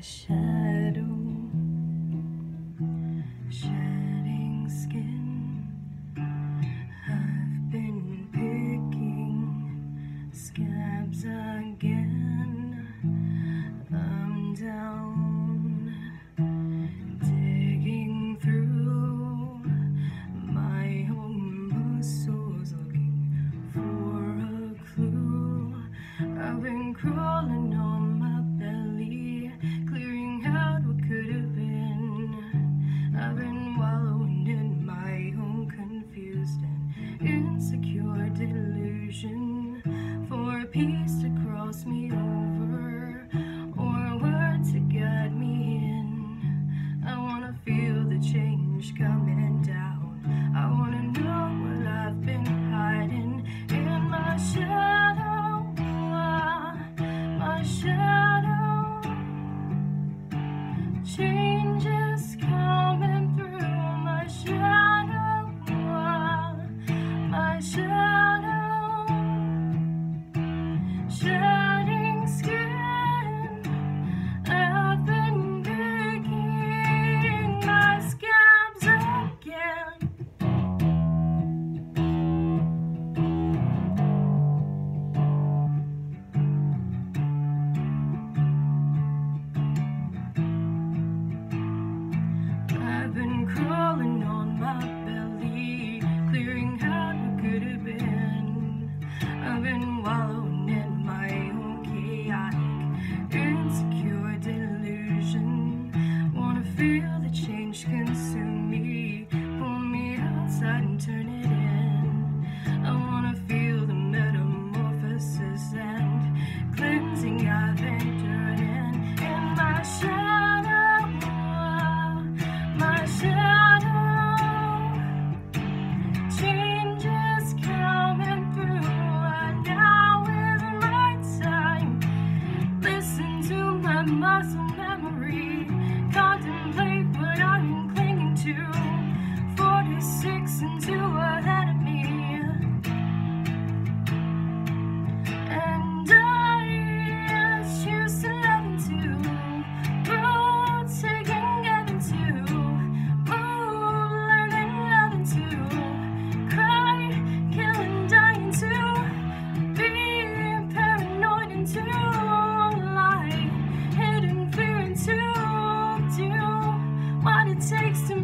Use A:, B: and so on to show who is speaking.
A: A shadow shedding skin. I've been picking scabs again. I'm down digging through my own muscles looking for a clue. I've been crawling on peace to cross me over or a word to guide me in. I wanna feel the change coming down. I wanna contemplate what I'm clinging to. 46 into a takes to